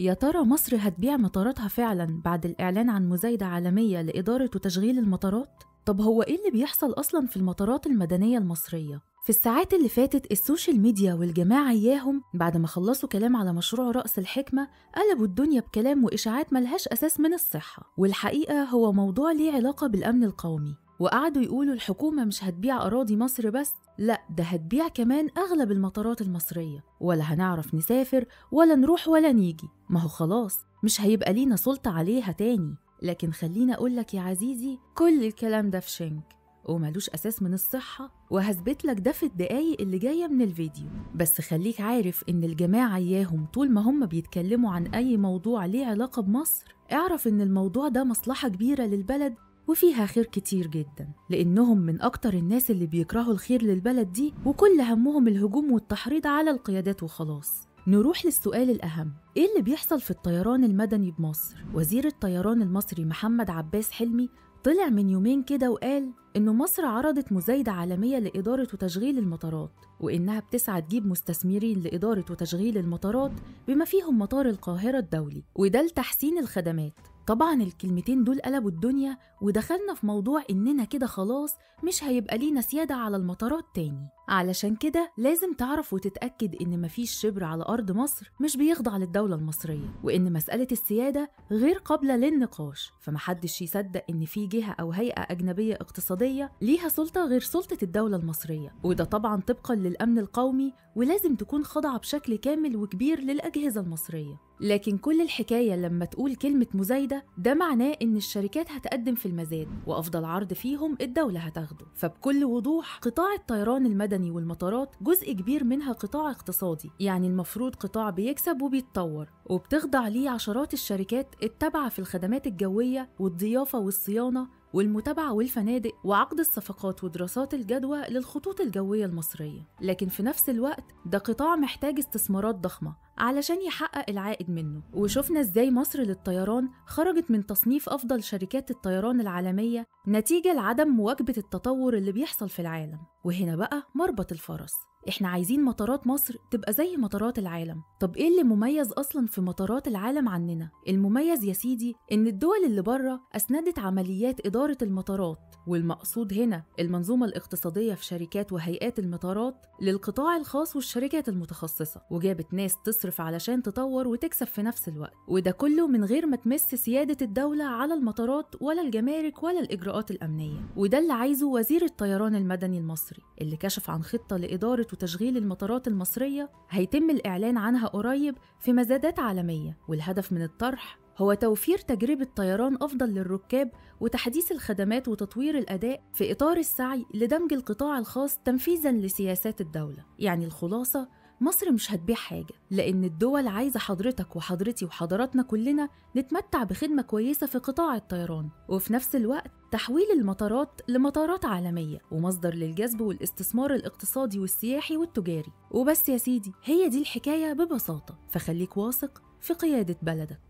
يا ترى مصر هتبيع مطاراتها فعلا بعد الإعلان عن مزايدة عالمية لإدارة وتشغيل المطارات؟ طب هو إيه اللي بيحصل أصلا في المطارات المدنية المصرية؟ في الساعات اللي فاتت السوشيال ميديا والجماعة إياهم بعد ما خلصوا كلام على مشروع رأس الحكمة قلبوا الدنيا بكلام وإشاعات ملهاش أساس من الصحة والحقيقة هو موضوع ليه علاقة بالأمن القومي وقعدوا يقولوا الحكومة مش هتبيع أراضي مصر بس لأ ده هتبيع كمان أغلب المطارات المصرية. ولا هنعرف نسافر ولا نروح ولا نيجي. ما هو خلاص مش هيبقى لينا سلطة عليها تاني. لكن خليني أقولك يا عزيزي كل الكلام ده في شنك. وملوش أساس من الصحة. وهثبت لك ده في الدقايق اللي جاية من الفيديو. بس خليك عارف إن الجماعة إياهم طول ما هم بيتكلموا عن أي موضوع ليه علاقة بمصر اعرف إن الموضوع ده مصلحة كبيرة للبلد وفيها خير كتير جدا لأنهم من أكتر الناس اللي بيكرهوا الخير للبلد دي وكل همهم الهجوم والتحريض على القيادات وخلاص نروح للسؤال الأهم إيه اللي بيحصل في الطيران المدني بمصر؟ وزير الطيران المصري محمد عباس حلمي طلع من يومين كده وقال إنه مصر عرضت مزايدة عالمية لإدارة وتشغيل المطارات وإنها بتسعى تجيب مستثمرين لإدارة وتشغيل المطارات بما فيهم مطار القاهرة الدولي وده لتحسين الخدمات طبعا الكلمتين دول قلبوا الدنيا ودخلنا في موضوع إننا كده خلاص مش هيبقى لينا سيادة على المطارات تاني. علشان كده لازم تعرف وتتأكد إن مفيش شبر على أرض مصر مش بيخضع للدولة المصرية وإن مسألة السيادة غير قابلة للنقاش. فمحدش يصدق إن في جهة أو هيئة أجنبية اقتصادية ليها سلطة غير سلطة الدولة المصرية. وده طبعا طبقا للأمن القومي ولازم تكون خاضعة بشكل كامل وكبير للأجهزة المصرية. لكن كل الحكاية لما تقول كلمة مزايدة ده معناه إن الشركات هتقدم في المزاد وأفضل عرض فيهم الدولة هتاخده. فبكل وضوح قطاع الطيران المدني والمطارات جزء كبير منها قطاع اقتصادي يعني المفروض قطاع بيكسب وبيتطور وبتخضع ليه عشرات الشركات التابعة في الخدمات الجوية والضيافة والصيانة والمتابعة والفنادق وعقد الصفقات ودراسات الجدوى للخطوط الجوية المصرية. لكن في نفس الوقت ده قطاع محتاج استثمارات ضخمة علشان يحقق العائد منه. وشفنا إزاي مصر للطيران خرجت من تصنيف أفضل شركات الطيران العالمية نتيجة لعدم مواكبة التطور اللي بيحصل في العالم. وهنا بقى مربط الفرس. إحنا عايزين مطارات مصر تبقى زي مطارات العالم. طب إيه اللي مميز أصلا في مطارات العالم عننا؟ المميز يا سيدي إن الدول اللي بره أسندت عمليات إدارة المطارات والمقصود هنا المنظومة الاقتصادية في شركات وهيئات المطارات للقطاع الخاص والشركات المتخصصة وجابت ناس تصرف علشان تطور وتكسب في نفس الوقت. وده كله من غير ما تمس سيادة الدولة على المطارات ولا الجمارك ولا الإجراءات الأمنية. وده اللي عايزه وزير الطيران المدني المصري اللي كشف عن خطة لإدارة وتشغيل المطارات المصرية هيتم الإعلان عنها قريب في مزادات عالمية والهدف من الطرح هو توفير تجربة طيران أفضل للركاب وتحديث الخدمات وتطوير الأداء في إطار السعي لدمج القطاع الخاص تنفيذا لسياسات الدولة. يعني الخلاصة مصر مش هتبيع حاجة لأن الدول عايزة حضرتك وحضرتي وحضراتنا كلنا نتمتع بخدمة كويسة في قطاع الطيران. وفي نفس الوقت تحويل المطارات لمطارات عالمية ومصدر للجذب والاستثمار الاقتصادي والسياحي والتجاري. وبس يا سيدي هي دي الحكاية ببساطة. فخليك واثق في قيادة بلدك.